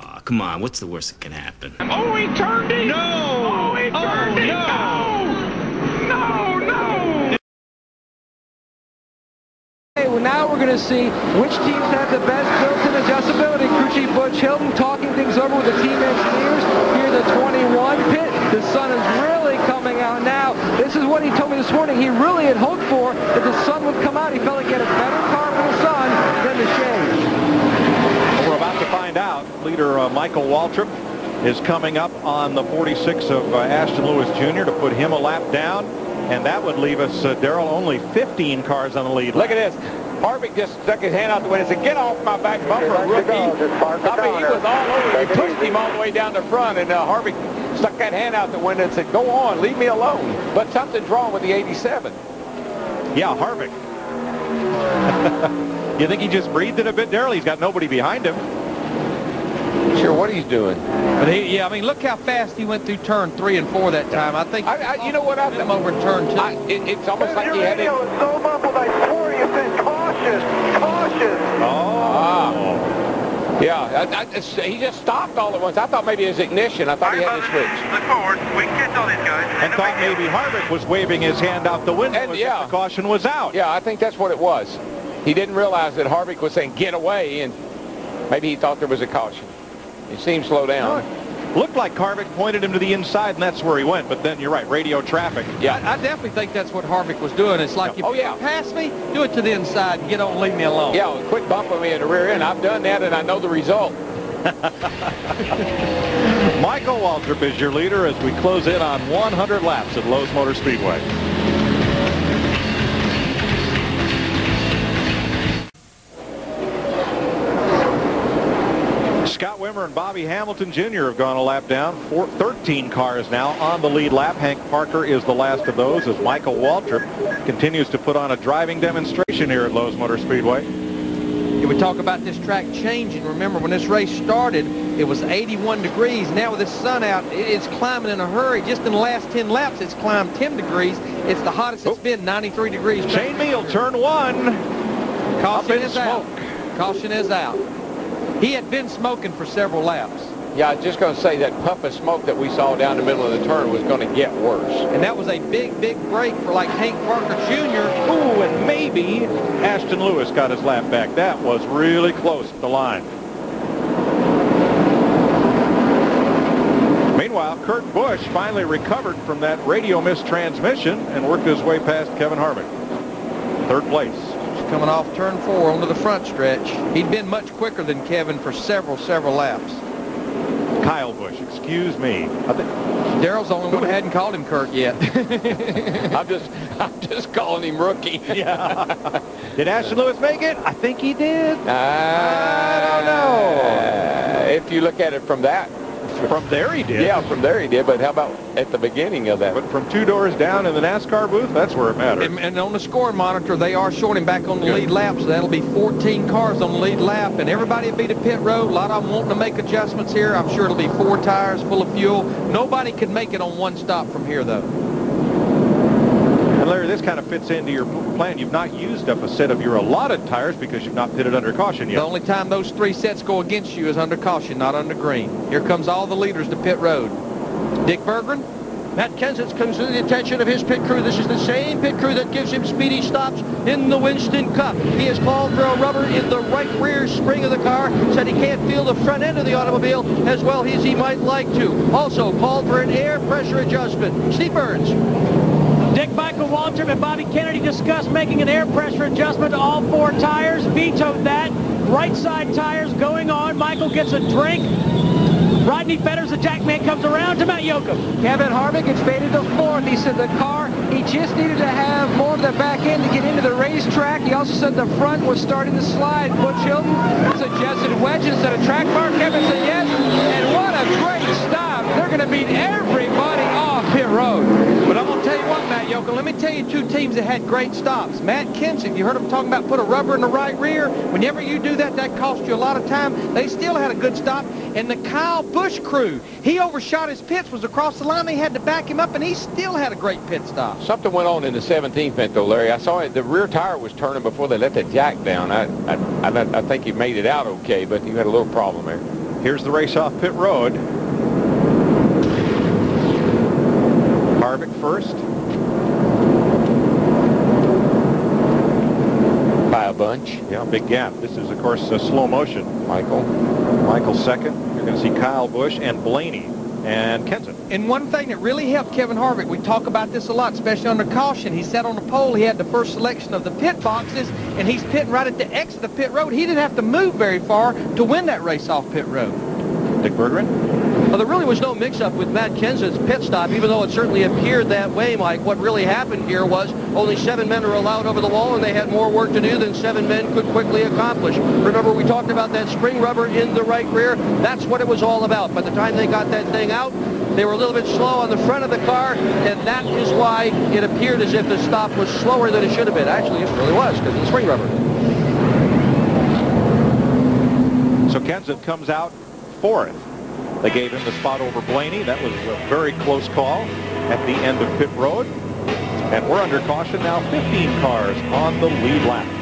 Aw, come on, what's the worst that can happen? Oh, he turned it! No! Oh, he Oh, turned it! no! No! No! Hey, well, now we're going to see which teams have the best built-in adjustability. Crew Chief Butch Hilton talking things over with the team engineers. Here, the 21 pit. The sun is really coming out now. This is what he told me this morning. He really had hoped for that the sun would come out. He felt like he had a better car from the sun than the shade. We're about to find out. Leader uh, Michael Waltrip is coming up on the 46 of uh, Ashton Lewis Jr. to put him a lap down. And that would leave us, uh, Darrell, only 15 cars on the lead. Look at this. Harvick just stuck his hand out the window and said, get off my back bumper, rookie. I mean, he was all over. He pushed him all the way down the front, and uh, Harvick stuck that hand out the window and said, go on, leave me alone. But something's wrong with the 87. Yeah, Harvick. you think he just breathed it a bit, Darrell? He's got nobody behind him. Sure, what he's doing. But he, yeah, I mean, look how fast he went through turn three and four that time. I think. I, I, you know what I him over turn two. I, it, it's almost like he had it. is so muffled, I swore you said cautious, cautious. Oh. Yeah, I, I, he just stopped all at once. I thought maybe his ignition. I thought he had to switch. Look forward. We can catch all these guys. And thought maybe Harvick was waving his hand out the window And, yeah. the caution was out. Yeah, I think that's what it was. He didn't realize that Harvick was saying, get away, and maybe he thought there was a caution. He seemed slow down. Looked like Harvick pointed him to the inside, and that's where he went. But then you're right, radio traffic. Yeah. I, I definitely think that's what Harvick was doing. It's like, if Oh, yeah. pass me, do it to the inside and get on, leave me alone. Yeah, well, quit bumping me in the rear end. I've done that, and I know the result. Michael Waltrip is your leader as we close in on 100 laps at Lowe's Motor Speedway. Wimmer and Bobby Hamilton Jr. have gone a lap down. Four, 13 cars now on the lead lap. Hank Parker is the last of those as Michael Waltrip continues to put on a driving demonstration here at Lowe's Motor Speedway. Yeah, we talk about this track changing. Remember, when this race started, it was 81 degrees. Now with the sun out, it's climbing in a hurry. Just in the last 10 laps, it's climbed 10 degrees. It's the hottest it's Oh. been, 93 degrees. Shane Hmiel, turn one. Caution is out. Caution is out. He had been smoking for several laps. Yeah, I was just going to say that puff of smoke that we saw down the middle of the turn was going to get worse. And that was a big, big break for like Hank Parker Jr. Ooh, and maybe Ashton Lewis got his lap back. That was really close at the line. Meanwhile, Kurt Busch finally recovered from that radio mistransmission and worked his way past Kevin Harvick. Third place. Coming off turn four onto the front stretch. He'd been much quicker than Kevin for several, several laps. Kyle Busch, excuse me. Darrell's the only one who hadn't called him Kurt yet. I'm just, I'm just calling him rookie. yeah. Did Ashton Lewis make it? I think he did. Uh, I don't know. If you look at it from that, From there he did. yeah, from there he did. But how about at the beginning of that? But from two doors down in the NASCAR booth, that's where it matters. and, and on the score monitor, they are showing him back on the lead lap, so that'll be 14 cars on the lead lap, and everybody will be to pit road. A lot of them wanting to make adjustments here. I'm sure it'll be four tires full of fuel. Nobody can make it on one stop from here, though. And Larry, this kind of fits into your plan. You've not used up a set of your allotted tires because you've not pitted under caution yet. The only time those three sets go against you is under caution, not under green. Here comes all the leaders to pit road. Dick Berggren, Matt Kenseth comes to the attention of his pit crew. This is the same pit crew that gives him speedy stops in the Winston Cup. He has called for a rubber in the right rear spring of the car, said he can't feel the front end of the automobile as well as he might like to. Also called for an air pressure adjustment. Steve Byrnes. Dick Michael Waltrip and Bobby Kennedy discussed making an air pressure adjustment to all four tires. Vetoed that. Right side tires going on. Michael gets a drink. Rodney Fetters, the jackman, comes around to Matt Yocum. Kevin Harvick had faded to fourth. He said the car, he just needed to have more of the back end to get into the racetrack. He also said the front was starting to slide. Butch Hilton suggested wedge instead of track bar. Kevin said you what, Matt Yocum, let me tell you two teams that had great stops. Matt Kenseth, you heard him talking about put a rubber in the right rear. Whenever you do that, that costs you a lot of time. They still had a good stop. And the Kyle Busch crew, he overshot his pits, was across the line. They had to back him up, and he still had a great pit stop. Something went on in the 17th vent, though, Larry. I saw it. The rear tire was turning before they let the jack down. I, I, I, I think he made it out okay, but he had a little problem there. Here's the race off pit road. Harvick first. By a bunch. Yeah, big gap. This is, of course, uh, slow motion. Michael. Michael second. You're going to see Kyle Busch and Blaney and Kenton. And one thing that really helped Kevin Harvick, we talk about this a lot, especially under caution. He sat on the pole. He had the first selection of the pit boxes, and he's pitting right at the exit of pit road. He didn't have to move very far to win that race off pit road. Dick Berggren? Well, there really was no mix-up with Matt Kenseth's pit stop, even though it certainly appeared that way, Mike. What really happened here was only seven men are allowed over the wall, and they had more work to do than seven men could quickly accomplish. Remember, we talked about that spring rubber in the right rear? That's what it was all about. By the time they got that thing out, they were a little bit slow on the front of the car, and that is why it appeared as if the stop was slower than it should have been. Actually, it really was, because of the spring rubber. So Kenseth comes out fourth. They gave him the spot over Blaney. That was a very close call at the end of pit road. And we're under caution now, 15 cars on the lead lap.